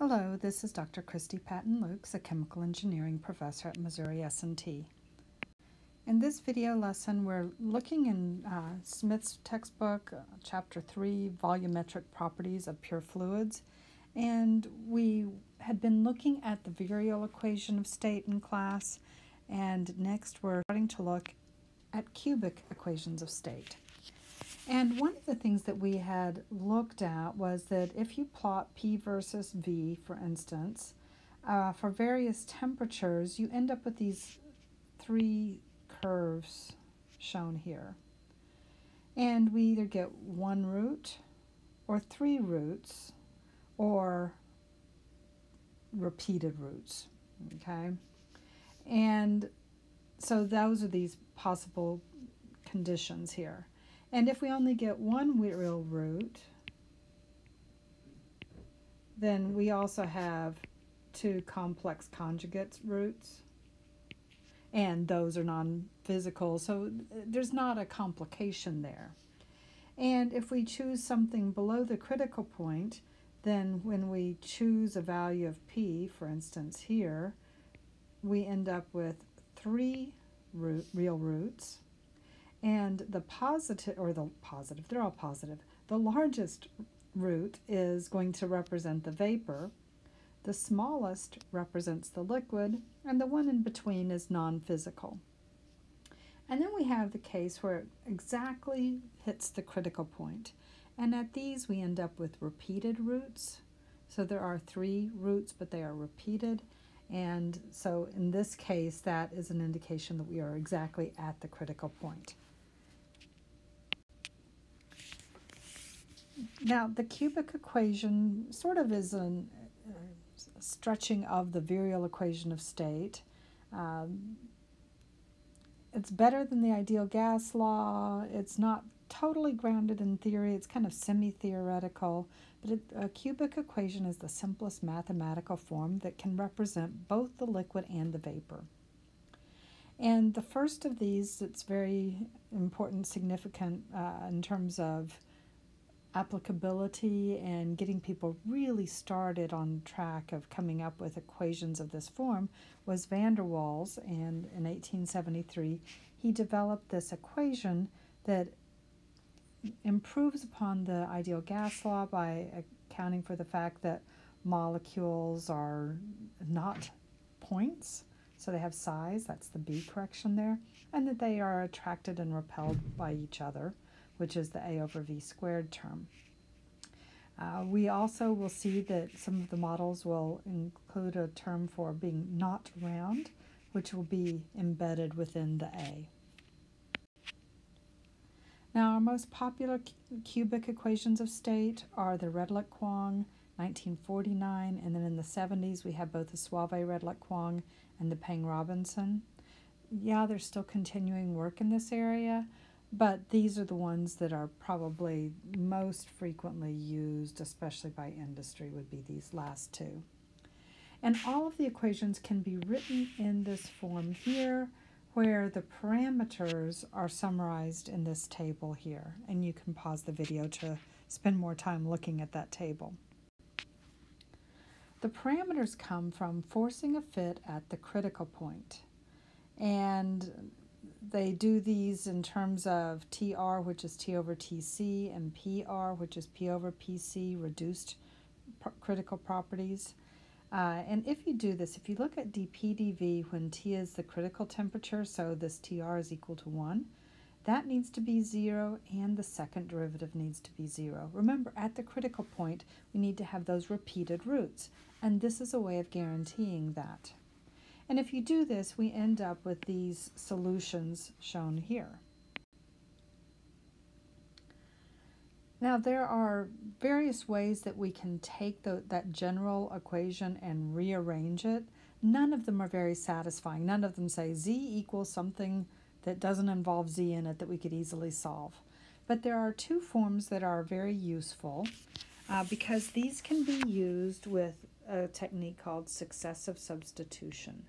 Hello, this is Dr. Christi Patton Luks, a chemical engineering professor at Missouri S&T. In this video lesson, we're looking in uh, Smith's textbook, uh, Chapter 3, Volumetric Properties of Pure Fluids, and we had been looking at the virial equation of state in class, and next we're starting to look at cubic equations of state. And one of the things that we had looked at was that if you plot P versus V, for instance, uh, for various temperatures, you end up with these three curves shown here. And we either get one root or three roots or repeated roots, okay? And so those are these possible conditions here. And if we only get one real root, then we also have two complex conjugates roots. And those are non-physical, so there's not a complication there. And if we choose something below the critical point, then when we choose a value of p, for instance here, we end up with three root, real roots and the positive, or the positive, they're all positive. The largest root is going to represent the vapor. The smallest represents the liquid, and the one in between is non-physical. And then we have the case where it exactly hits the critical point. And at these we end up with repeated roots. So there are three roots, but they are repeated. And so in this case, that is an indication that we are exactly at the critical point. Now, the cubic equation sort of is a stretching of the virial equation of state. Um, it's better than the ideal gas law. It's not totally grounded in theory. It's kind of semi-theoretical, but it, a cubic equation is the simplest mathematical form that can represent both the liquid and the vapor. And the first of these, it's very important, significant uh, in terms of applicability and getting people really started on track of coming up with equations of this form was van der Waals and in 1873 he developed this equation that improves upon the ideal gas law by accounting for the fact that molecules are not points so they have size that's the b correction there and that they are attracted and repelled by each other which is the a over v squared term. Uh, we also will see that some of the models will include a term for being not round, which will be embedded within the A. Now, our most popular cubic equations of state are the Redlich-Kwong, 1949, and then in the 70s we have both the Soave Redlich-Kwong and the Peng-Robinson. Yeah, there's still continuing work in this area, but these are the ones that are probably most frequently used, especially by industry, would be these last two. And all of the equations can be written in this form here, where the parameters are summarized in this table here. And you can pause the video to spend more time looking at that table. The parameters come from forcing a fit at the critical point. And they do these in terms of TR, which is T over TC, and PR, which is P over PC, reduced critical properties. Uh, and if you do this, if you look at dPdV when T is the critical temperature, so this TR is equal to 1, that needs to be 0 and the second derivative needs to be 0. Remember, at the critical point, we need to have those repeated roots, and this is a way of guaranteeing that. And if you do this, we end up with these solutions shown here. Now there are various ways that we can take the, that general equation and rearrange it. None of them are very satisfying. None of them say z equals something that doesn't involve z in it that we could easily solve. But there are two forms that are very useful uh, because these can be used with a technique called successive substitution.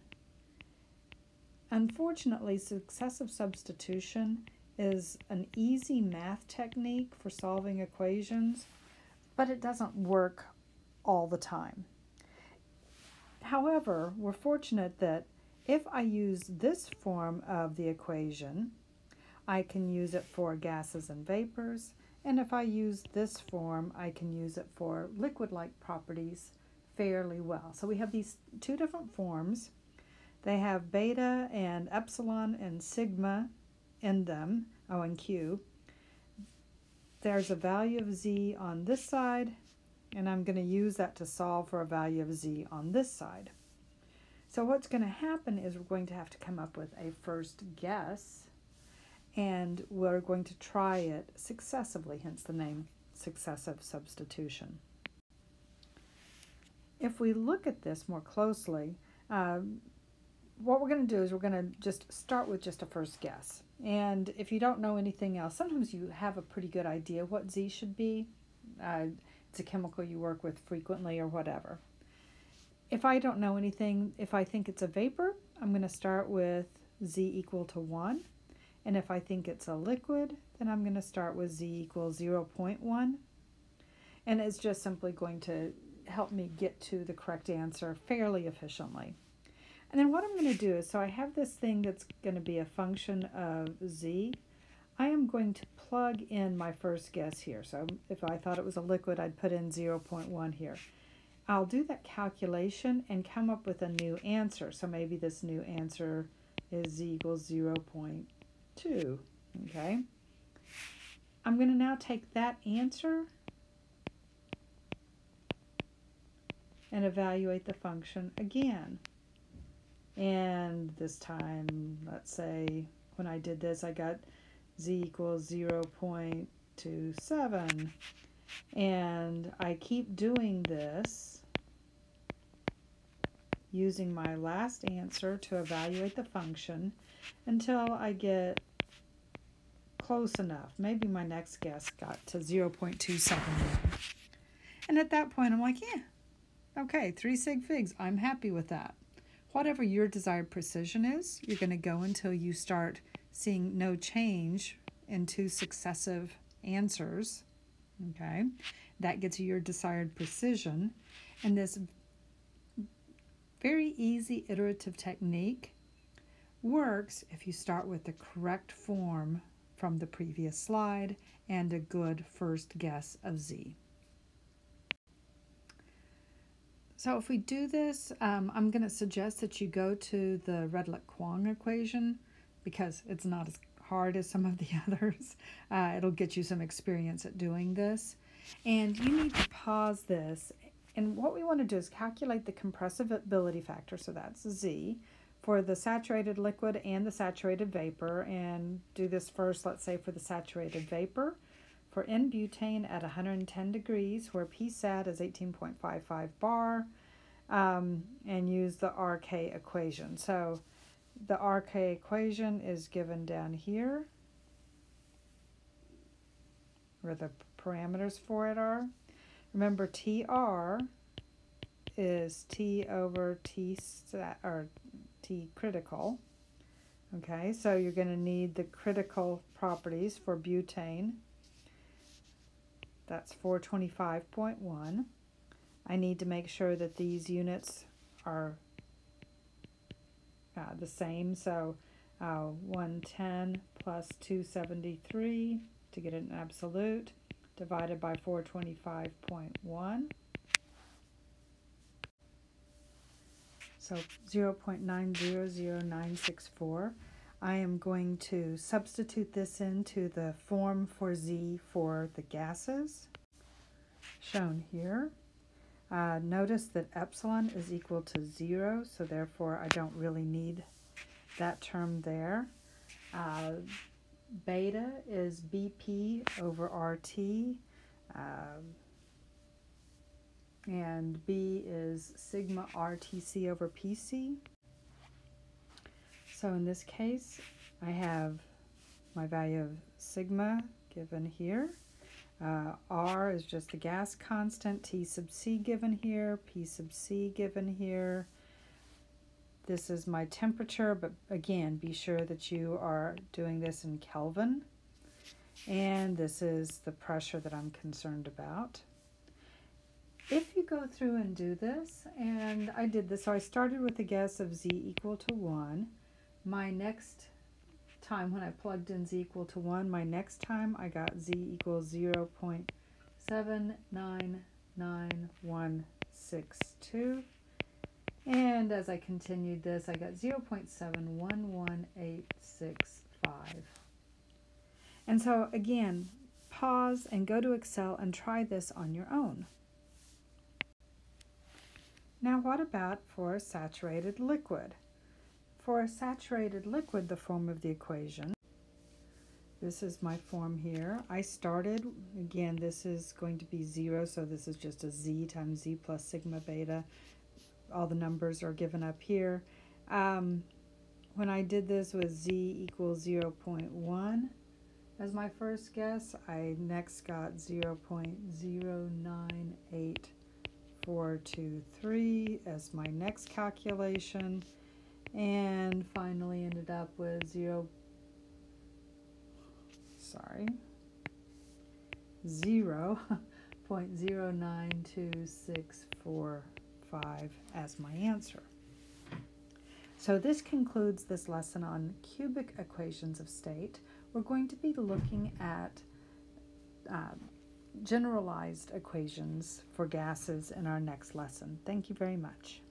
Unfortunately, successive substitution is an easy math technique for solving equations, but it doesn't work all the time. However, we're fortunate that if I use this form of the equation, I can use it for gases and vapors, and if I use this form, I can use it for liquid-like properties fairly well. So we have these two different forms. They have beta and epsilon and sigma in them, O and Q. There's a value of z on this side, and I'm going to use that to solve for a value of z on this side. So what's going to happen is we're going to have to come up with a first guess, and we're going to try it successively, hence the name successive substitution. If we look at this more closely, um, what we're going to do is we're going to just start with just a first guess. And if you don't know anything else, sometimes you have a pretty good idea what Z should be. Uh, it's a chemical you work with frequently or whatever. If I don't know anything, if I think it's a vapor, I'm going to start with Z equal to 1. And if I think it's a liquid, then I'm going to start with Z equals 0 0.1. And it's just simply going to help me get to the correct answer fairly efficiently. And then what I'm going to do is, so I have this thing that's going to be a function of z. I am going to plug in my first guess here. So if I thought it was a liquid, I'd put in 0.1 here. I'll do that calculation and come up with a new answer. So maybe this new answer is z equals 0.2, okay? I'm going to now take that answer and evaluate the function again. And this time, let's say when I did this, I got z equals 0 0.27. And I keep doing this using my last answer to evaluate the function until I get close enough. Maybe my next guess got to 0 0.27. And at that point, I'm like, yeah, okay, three sig figs. I'm happy with that. Whatever your desired precision is, you're going to go until you start seeing no change in two successive answers. Okay, that gets you your desired precision. And this very easy iterative technique works if you start with the correct form from the previous slide and a good first guess of Z. So if we do this, um, I'm going to suggest that you go to the Redlich-Kwong equation because it's not as hard as some of the others. Uh, it'll get you some experience at doing this. And you need to pause this. And what we want to do is calculate the compressibility factor, so that's Z, for the saturated liquid and the saturated vapor. And do this first, let's say, for the saturated vapor. For N-butane at 110 degrees, where PSAT is 18.55 bar, um, and use the RK equation. So the RK equation is given down here, where the parameters for it are. Remember, TR is T over T stat, or T critical. Okay, so you're going to need the critical properties for butane. That's 425.1. I need to make sure that these units are uh, the same. So uh, 110 plus 273 to get an absolute divided by 425.1. So 0 0.900964. I am going to substitute this into the form for Z for the gases, shown here. Uh, notice that epsilon is equal to 0, so therefore I don't really need that term there. Uh, beta is BP over RT, uh, and B is sigma RTC over PC. So in this case, I have my value of sigma given here. Uh, R is just the gas constant, T sub C given here, P sub C given here. This is my temperature, but again, be sure that you are doing this in Kelvin. And this is the pressure that I'm concerned about. if you go through and do this, and I did this, so I started with a guess of z equal to 1. My next time when I plugged in z equal to 1, my next time I got z equals 0 0.7996162. And as I continued this, I got 0 0.711865. And so again, pause and go to Excel and try this on your own. Now what about for saturated liquid? For a saturated liquid, the form of the equation, this is my form here. I started, again, this is going to be 0, so this is just a z times z plus sigma beta. All the numbers are given up here. Um, when I did this with z equals 0 0.1 as my first guess, I next got 0 0.098 four, two, three as my next calculation, and finally ended up with zero, sorry, zero point zero nine two six four five as my answer. So this concludes this lesson on cubic equations of state. We're going to be looking at uh, generalized equations for gases in our next lesson. Thank you very much.